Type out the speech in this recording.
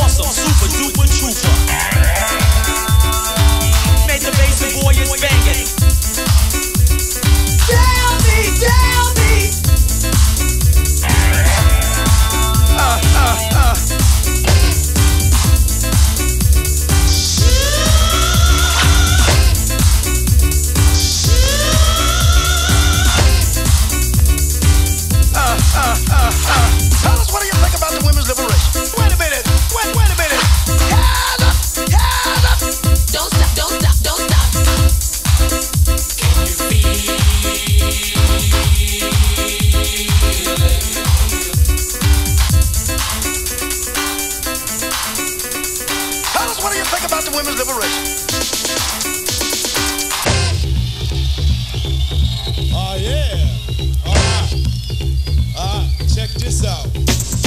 Awesome, super duper trooper. What, do you think about the women's liberation? Oh, yeah. All right. All right. Check this out.